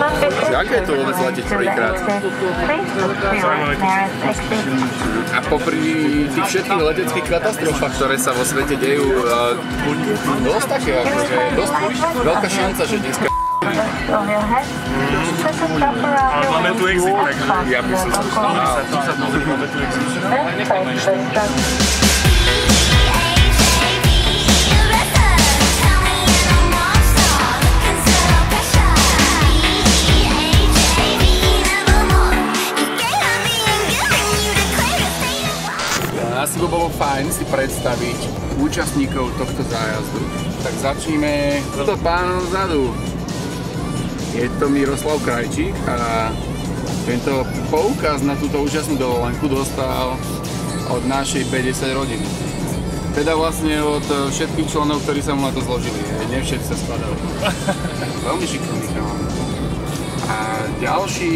Aké je to vôbec leteť prvýkrát? A popri tých všetkých leteckých katastrofách, ktoré sa vo svete dejú, dosť také, akože, dosť veľká šanca, že dneska ale máme tu exit, takže ja by som sa dostal 10, 10 minút, máme tu exit. Bolo fajn si predstaviť účastníkov tohto zájazdu. Tak začneme toto pán vzadu. Je to Miroslav Krajčík a tento poukaz na túto úžasnú dovolenku dostal od našej 50 rodiny. Teda vlastne od všetkých členov, ktorí sa mu na to zložili. Ne všetci sa skladajú. Veľmi šikovný. A ďalší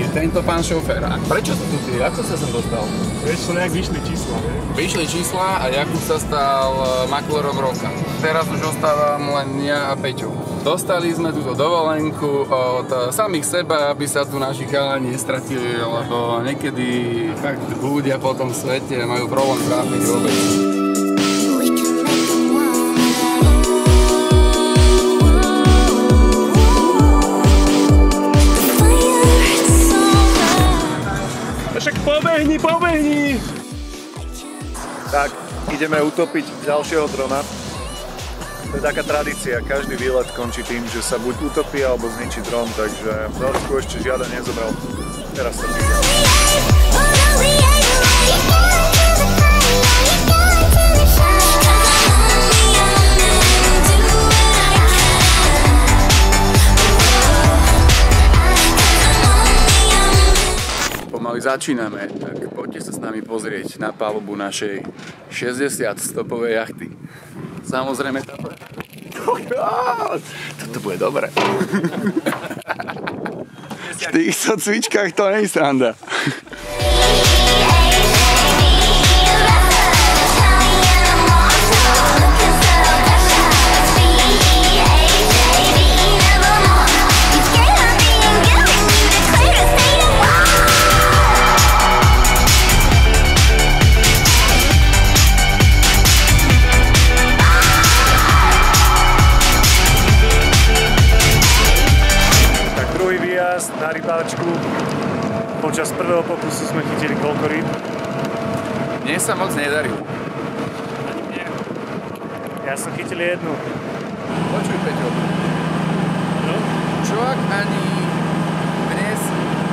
je tento pán šofér. A prečo sa tu ty? Ako sa sem dostal? Vieš, to nejak vyšli čísla, ne? Vyšli čísla a Jakub sa stal e, maklerom roka. Teraz už ostávam len ja a Peťo. Dostali sme túto dovolenku od samých seba, aby sa tu naši chalani nestratili, lebo niekedy fakt ľudia po tom svete majú problém trápiť vôbec. Pobehni, pobehni! Tak, ideme utopiť ďalšieho drona. To je taká tradícia, každý výlet končí tým, že sa buď utopí alebo zničí dron, takže Norsku ešte žiaden nezomrel. Teraz sa príde. Pomaly začíname, tak poďte sa s nami pozrieť na palubu našej 60 stopovej jachty. Samozrejme táto... Toto bude dobre. v týchto cvičkách to nie je sranda. Prvého pokusu sme chytili koľko ryb? Mne sa moc nedarí. Ani mne. Ja som chytil jednu. Počuj, Peťo. No? Čo ak ani dnes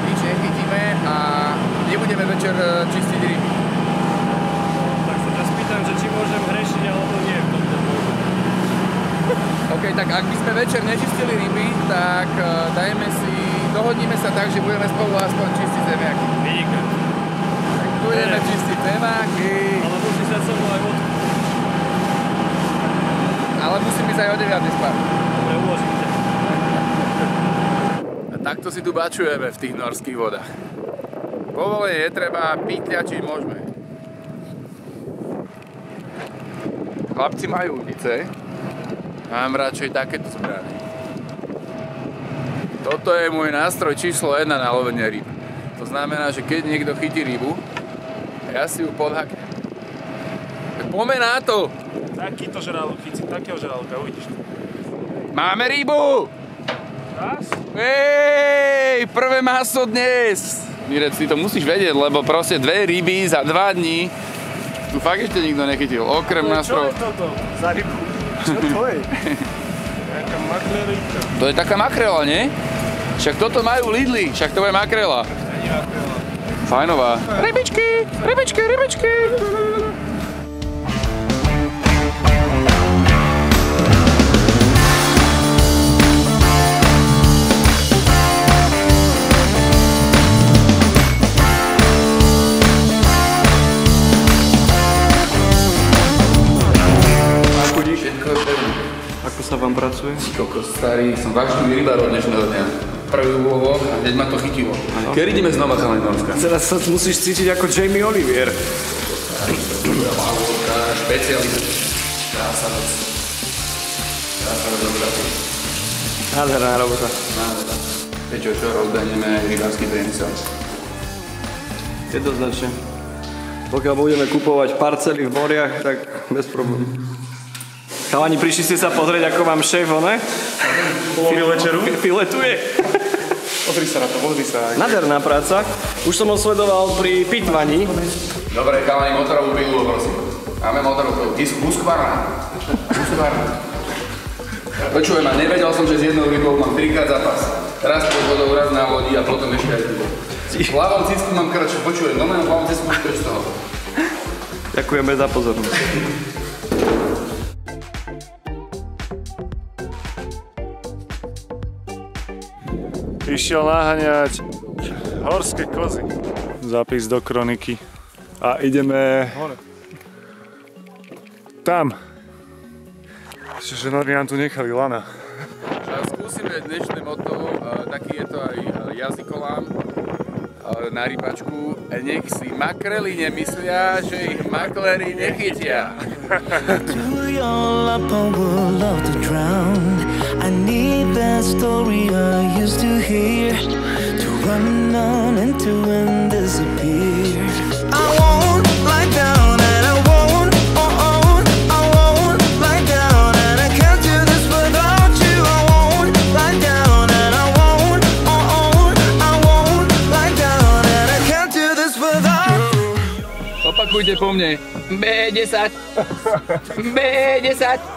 nič nechytíme a nebudeme večer e, čistiť ryby? Tak sa ťa spýtam, že či môžem hrešiť alebo nie OK, tak ak by sme večer nečistili ryby, tak e, dajme si dohodníme sa tak, že budeme spolu aspoň čistiť zemiaky. Vynikajúce. Tak budeme čistiť zemiaky. Ale musí sa so mnou aj vodku. Ale musím ísť aj o 9. spať. Dobre, uložím ťa. A takto si tu bačujeme v tých norských vodách. Povolenie netreba, pýtľačiť môžeme. Chlapci majú udice, mám radšej takéto zbrany. Toto je môj nástroj číslo 1 na lovenie ryb. To znamená, že keď niekto chytí rybu, ja si ju podhaknem. Na to! Takýto žralok, chyci takého žraloka, uvidíš to. Máme rybu! Raz? Ej, prvé maso dnes! Mirec, ty to musíš vedieť, lebo proste dve ryby za dva dní tu fakt ešte nikto nechytil, okrem nás Čo je toto za rybu? Čo to je? Taká makrelita. To je taká makrela, nie? Však toto majú Lidli, však to bude makrela. Fajnová. Rybičky, rybičky, rybičky. Ako sa vám pracuje? Kokos starý, som vážny rybár od dnešného dňa prvý úlovok a hneď ma to chytilo. Ano. Kedy ideme znova chalaj Norska? Teraz sa musíš cítiť ako Jamie Olivier. Špecialita. Krása noc. Krása noc dobrá. Nádherná robota. Nádherná. Peťo, čo rozbehneme rybársky priemysel. Jednoznačne. Pokiaľ budeme kupovať parcely v moriach, tak bez problémov. Chalani, prišli ste sa pozrieť, ako vám šéf, ne? Filetuje. Pozri sa na to, pozri sa. Nádherná práca. Už som ho sledoval pri pitvaní. Dobre, chalani, motorovú pilu, prosím. Máme motorovú pilu. Husqvarna. Husqvarna. Počujem ma, nevedel som, že s jednou rybou mám trikrát zápas. Raz pod vodou, raz na lodi a potom ešte aj rybou. Hlavom cisku mám krč, počujem, no mám hlavom cisku krč z toho. Ďakujeme za pozornosť. Išiel naháňať horské kozy. Zápis do kroniky. A ideme... Tam. Čiže normy nám tu nechali lana. Skúsime dnešné moto, taký je to aj jazykolám na rybačku. Nech si makrely nemyslia, že ich maklery nechytia. need that story I used to hear to run on into and disappear. I won't lie down and I won't, oh, oh, I won't lie down and I can't do this without you. I won't lie down and I won't, oh, oh, I won't lie down and I can't do this without you. Opakujte po mne. B10. B10.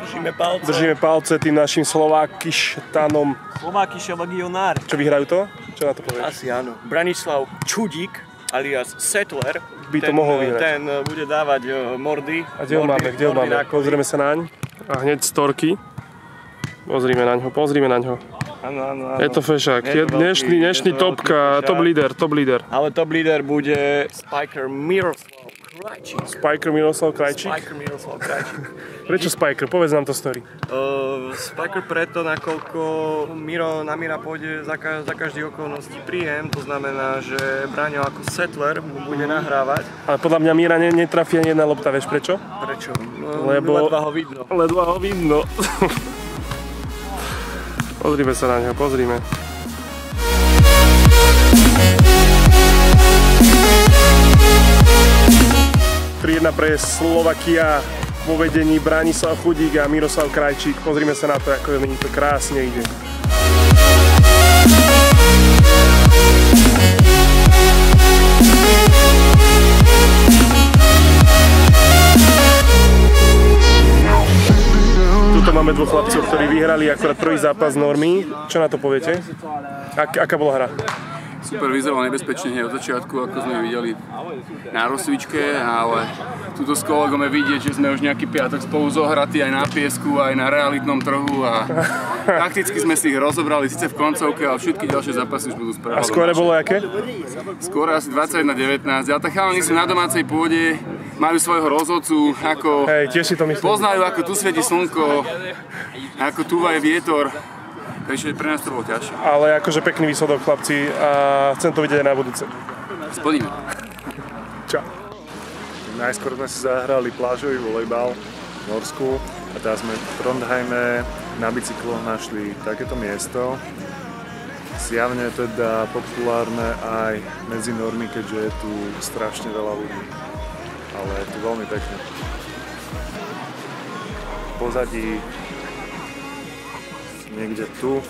Držíme palce. držíme palce tým našim Slovákištanom. Slováky legionár. Čo vyhrajú to? Čo na to povieš? Asi áno. Branislav Čudík, alias Settler. By to ten, mohol eh, vyhrať. Ten eh, bude dávať eh, mordy. A kde ho máme? Kde ho máme? Pozrieme sa naň. A hneď storky. Pozrime na ňo, pozrime na ňo. Áno, áno, áno. Je to fešák. Je Je to dnešný, veľký- dnešný je to topka, top líder, top líder. Ale top leader bude Spiker Miroslav Krajčík. Spiker Miroslav Krajčík. Spiker Miroslav Krajčík. Prečo Spiker? Povedz nám to story. Uh, Spiker preto, nakoľko Miro na Mira pôjde za, ka- za každý okolností príjem, to znamená, že Braňo ako settler mu bude nahrávať. Ale podľa mňa Míra ne, netrafí ani jedna lopta, vieš prečo? Prečo? No, Lebo- ledva ho vidno. Ledva ho vidno. pozrime sa na ňo, pozrime. Tri jedna pre Slovakia vo vedení Branislav Chudík a Miroslav Krajčík. Pozrime sa na to, ako mi to krásne ide. Tuto máme dvoch chlapcov, ktorí vyhrali akorát prvý zápas normy. Čo na to poviete? Ak, aká bola hra? Super vyzeral nebezpečne hneď od začiatku, ako sme videli na rozsvičke, ale tuto s kolegom je vidieť, že sme už nejaký piatok spolu zohratí aj na piesku, aj na realitnom trhu a takticky sme si ich rozobrali síce v koncovke, ale všetky ďalšie zápasy už budú s A skore bolo aké? Skôr asi 21-19, ale tak chalani sú na domácej pôde, majú svojho rozhodcu, ako Hej, tiež si to myslím. poznajú, ako tu svieti slnko, ako tu je vietor, takže pre nás to bolo ťažšie. Ale akože pekný výsledok, chlapci, a chcem to vidieť aj na budúce. Splníme. Čau. Najskôr sme si zahrali plážový volejbal v Norsku a teraz sme v Trondheime na bicykloch našli takéto miesto. Zjavne teda populárne aj medzi normy, keďže je tu strašne veľa ľudí. Ale je tu veľmi pekne. V pozadí niekde tu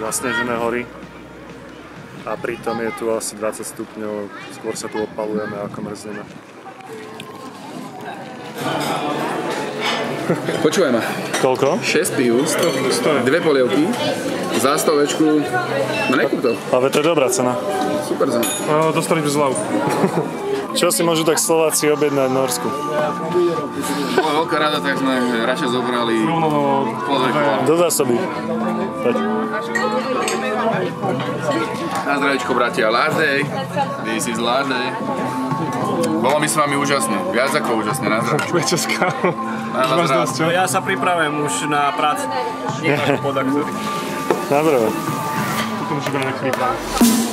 zasnežené hory a pritom je tu asi 20 stupňov, skôr sa tu opalujeme ako mrzneme. Počúvaj ma, Koľko? 6 pív, dve polievky, zástavečku, no nekúp to, Ale to je dobrá cena. super cena. No, dostali by zľavu. Čo si môžu tak Slováci objednať v Norsku? Bola veľká rada, tak sme radšej zobrali Do zásoby. Poď. Na zdravičko, bratia, day. This is day. Bolo mi s vami úžasné, viac ako úžasné, na zdravičko. Večerská. Na? Ja sa pripravujem už na prácu. Nie máš poda, ktorý. Dobre. Toto musíš brať na chvíľu.